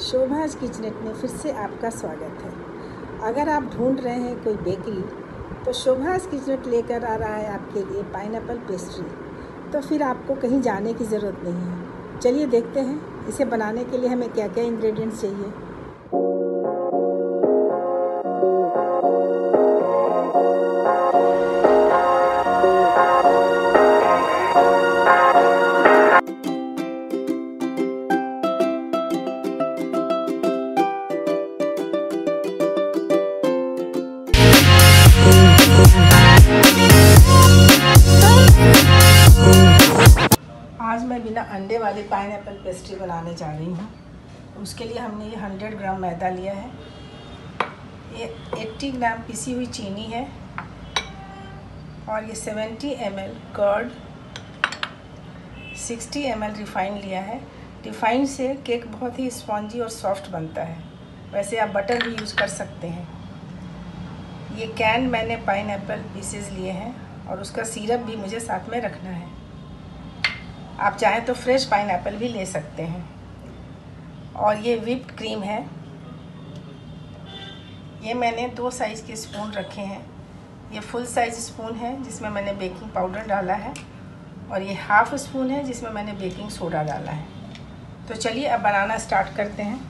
शोभाज kitchenette में फिर से आपका स्वागत है। अगर आप ढूंढ रहे हैं कोई बेकरी तो शोभाज किचनेट लेकर आ रहा है आपके लिए पाइनएप्पल पेस्ट्री। तो फिर आपको कहीं जाने की ज़रूरत नहीं है। चलिए देखते हैं, इसे बनाने के लिए हमें क्या क्या इंग्रेडिएंट्स चाहिए। वाली पाइन एप्पल पेस्ट्री बनाने जा रही हूँ। उसके लिए हमने ये 100 ग्राम मैदा लिया है। ये 80 ग्राम पिसी हुई चीनी है और ये 70 M L curd 60 M L refine लिया है। रिफाइंड से केक बहुत ही स्पॉन्जी और सॉफ्ट बनता है। वैसे आप बटर भी यूज़ कर सकते हैं। ये कैन मैंने पाइन एप्पल पीसेज लिए हैं और उसका सीरप भी मुझे साथ में रखना है। आप चाहें तो फ्रेश पाइन भी ले सकते हैं। और ये विप्ड क्रीम है। ये मैंने दो साइज़ के स्पून रखे हैं। ये फुल साइज़ स्पून है, जिसमें मैंने बेकिंग पाउडर डाला है। और ये हाफ़ स्पून है, जिसमें मैंने बेकिंग सोडा डाला है। तो चलिए अब बनाना स्टार्ट करते हैं।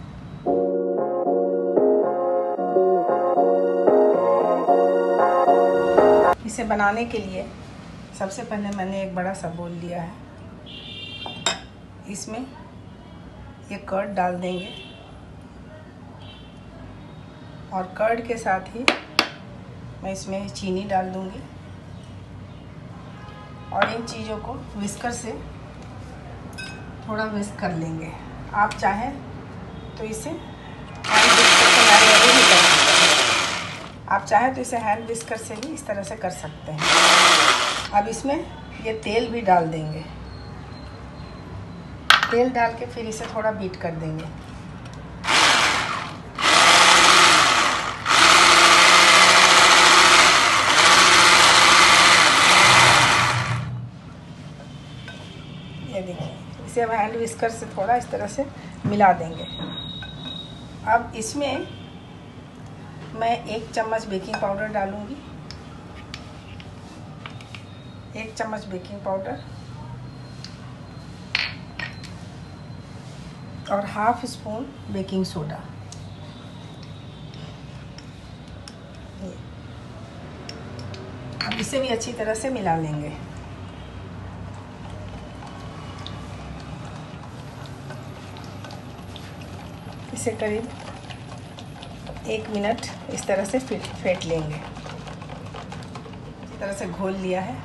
इसे बनाने के लिए सबसे पहले मैंने एक बड़ा सा बोल लिया है। इसमें ये कर्ड डाल देंगे। और कर्ड के साथ ही मैं इसमें चीनी डाल दूँगी। और इन चीज़ों को विस्कर से थोड़ा विस्क कर लेंगे। आप चाहें तो इसे आप चाहें तो इसे हैंड विस्कर से भी इस तरह से कर सकते हैं। अब इसमें ये तेल भी डाल देंगे। तेल डाल के फिर इसे थोड़ा बीट कर देंगे। ये देखिए, इसे अब हैंड विस्कर से थोड़ा इस तरह से मिला देंगे। अब इसमें मैं एक चम्मच बेकिंग पाउडर डालूँगी। एक चम्मच बेकिंग पाउडर और हाफ़ स्पून बेकिंग सोडा अब इसे भी अच्छी तरह से मिला लेंगे। इसे करीब एक मिनट इस तरह से फिट फेंट लेंगे। इस तरह से घोल लिया है।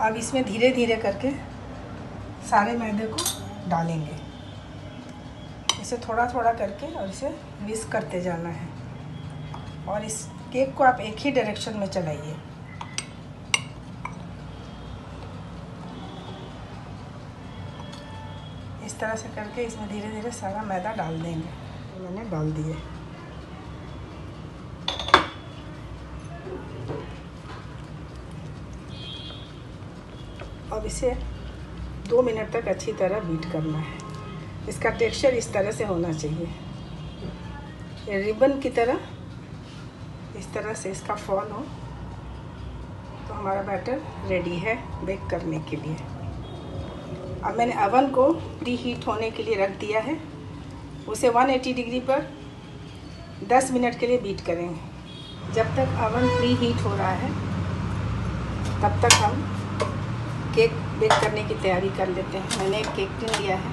अब इसमें धीरे धीरे करके सारे मैदे को डालेंगे। इसे थोड़ा थोड़ा करके और इसे विस्क करते जाना है। और इस केक को आप एक ही डायरेक्शन में चलाइए। इस तरह से करके इसमें धीरे धीरे सारा मैदा डाल देंगे। मैंने डाल दिए। अब इसे दो मिनट तक अच्छी तरह बीट करना है। इसका टेक्सचर इस तरह से होना चाहिए। रिबन की तरह इस तरह से इसका फॉल हो तो हमारा बैटर रेडी है बेक करने के लिए। अब मैंने अवन को प्री हीट होने के लिए रख दिया है। उसे 180 डिग्री पर 10 मिनट के लिए बीट करेंगे। जब तक अवन प्री हीट हो रहा है, तब तक हम केक बेक करने की तैयारी कर लेते हैं। मैंने एक केक टिन लिया है।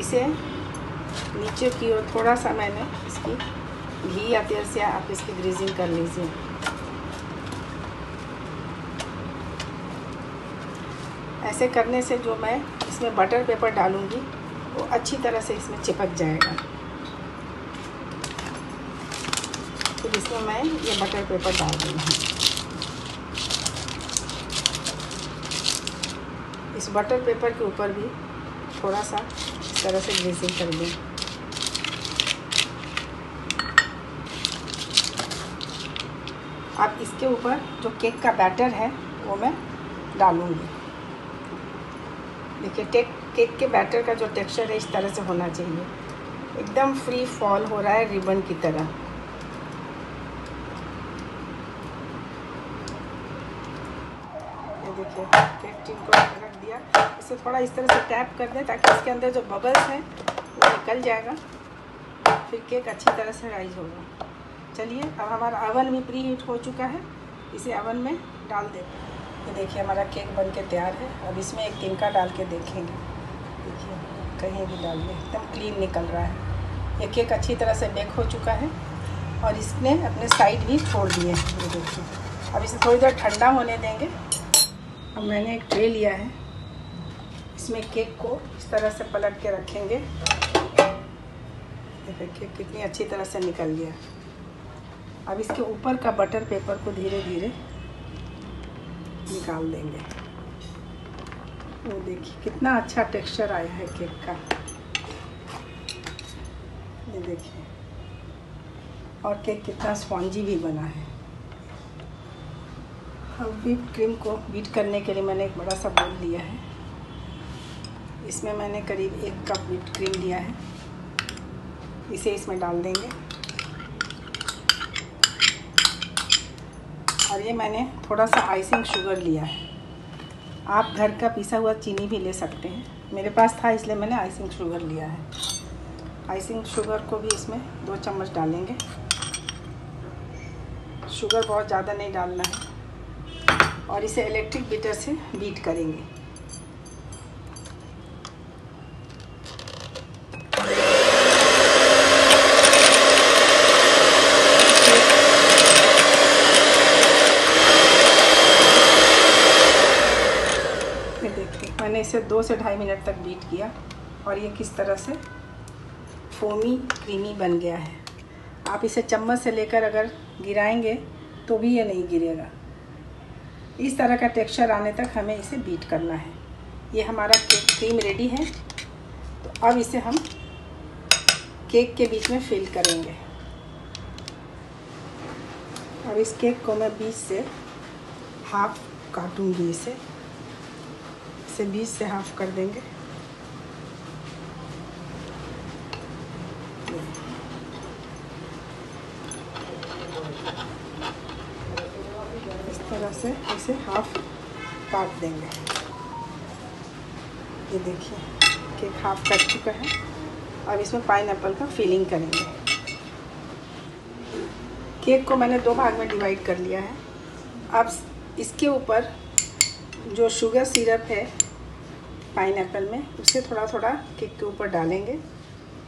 इसे नीचे की ओर थोड़ा सा मैंने इसकी घी या तेल से आप इसकी ग्रीजिंग कर लीजिए। ऐसे करने से जो मैं इसमें बटर पेपर डालूँगी, वो अच्छी तरह से इसमें चिपक जाएगा। फिर तो इसमें मैं ये बटर पेपर डाल रही बटर पेपर के ऊपर भी थोड़ा सा इस तरह से ग्रीसिंग कर दें। अब इसके ऊपर जो केक का बैटर है, वो मैं डालूँगी। देखिए टेक केक के बैटर का जो टेक्सचर है, इस तरह से होना चाहिए। एकदम फ्री फॉल हो रहा है रिबन की तरह ये देखिए केक टिन को रख दिया इसे थोड़ा इस तरह से टैप कर दें ताकि इसके अंदर जो बबल्स हैं, वो निकल जाएगा। फिर केक अच्छी तरह से राइज होगा। चलिए, अब हमारा अवन भी प्री हीट हो चुका है। इसे अवन में डाल दें ये देखिए, हमारा केक बन के तैयार है। अब इसमें एक तिनका डाल के देखेंगे। देखिए, कहीं भी डालिए एकदम क्लीन निकल रहा है। ये केक अच्छी तरह से बेक हो चुका है। और इसने अपने साइड भी छोड़ दिए हैं। ये देखिए। अब इसे थोड़ी देर ठंडा होने देंगे। अब मैंने एक ट्रे लिया है। इसमें केक को इस तरह से पलट के रखेंगे। देखिए कितनी अच्छी तरह से निकल गया। अब इसके ऊपर का बटर पेपर को धीरे धीरे निकाल देंगे। वो देखिए, कितना अच्छा टेक्सचर आया है केक का। ये देखिए, और केक कितना स्पॉन्जी भी बना है। अब व्हीप क्रीम को बीट करने के लिए मैंने एक बड़ा सा बोल लिया है। इसमें मैंने करीब एक कप व्हीप क्रीम लिया है। इसे इसमें डाल देंगे। और ये मैंने थोड़ा सा आइसिंग शुगर लिया है। आप घर का पिसा हुआ चीनी भी ले सकते हैं। मेरे पास था, इसलिए मैंने आइसिंग शुगर लिया है। आइसिंग शुगर को भी इसमें दो चम्मच डालेंगे। शुगर बहुत ज़्यादा नहीं डालना है। और इसे इलेक्ट्रिक बीटर से बीट करेंगे। मैंने इसे दो से ढाई मिनट तक बीट किया और ये किस तरह से? फोमी क्रीमी बन गया है। आप इसे चम्मच से लेकर अगर गिराएँगे तो भी ये नहीं गिरेगा। इस तरह का टेक्सचर आने तक हमें इसे बीट करना है। ये हमारा केक क्रीम रेडी है। तो अब इसे हम केक के बीच में फिल करेंगे। अब इस केक को मैं बीच से हाफ़ काटूँगी इसे। इसे बीच से हाफ़ कर देंगे। इस तरह से इसे हाफ़ काट देंगे। ये देखिए, केक हाफ़ कट चुका है। अब इसमें पाइन का फिलिंग करेंगे। केक को मैंने दो भाग में डिवाइड कर लिया है। अब इसके ऊपर जो शुगर सिरप है पाइन में, उसे थोड़ा थोड़ा केक के ऊपर डालेंगे,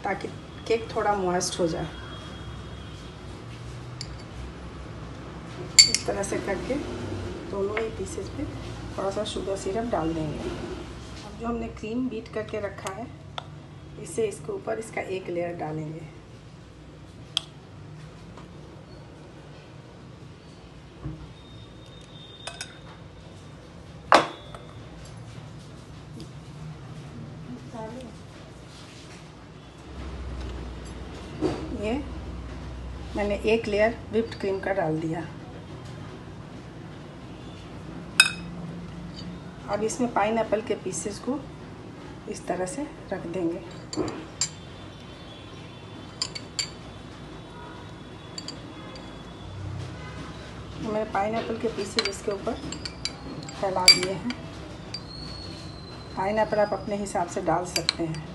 ताकि केक थोड़ा मॉइस्ट हो जाए। इस तरह से करके दोनों ही पीसेस पे थोड़ा सा शुगर सिरप डाल देंगे। अब जो हमने क्रीम बीट करके रखा है, इसे इसके ऊपर इसका एक लेयर डालेंगे ये मैंने एक लेयर विप्ड क्रीम का डाल दिया। अब इसमें पाइन एप्पल के पीसेस को इस तरह से रख देंगे। मैंने पाइन एप्पल के पीसेस इसके ऊपर फैला दिए हैं। पाइन एप्पल आप अपने हिसाब से डाल सकते हैं।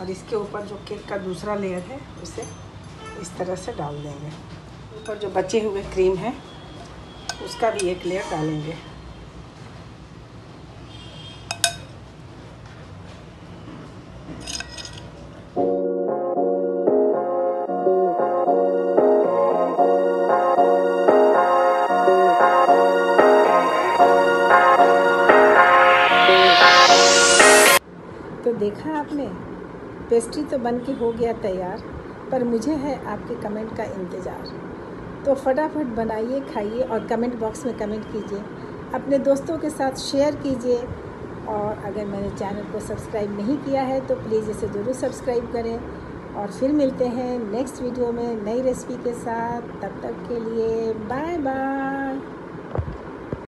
और इसके ऊपर जो केक का दूसरा लेयर है, उसे इस तरह से डाल देंगे। ऊपर जो बचे हुए क्रीम है, उसका भी एक लेयर डालेंगे। तो देखा आपने? पेस्ट्री तो बन के हो गया तैयार, पर मुझे है आपके कमेंट का इंतज़ार। तो फटाफट बनाइए, खाइए और कमेंट बॉक्स में कमेंट कीजिए। अपने दोस्तों के साथ शेयर कीजिए और अगर मैंने चैनल को सब्सक्राइब नहीं किया है तो प्लीज़ इसे ज़रूर सब्सक्राइब करें। और फिर मिलते हैं नेक्स्ट वीडियो में नई रेसिपी के साथ। तब तक के लिए बाय बाय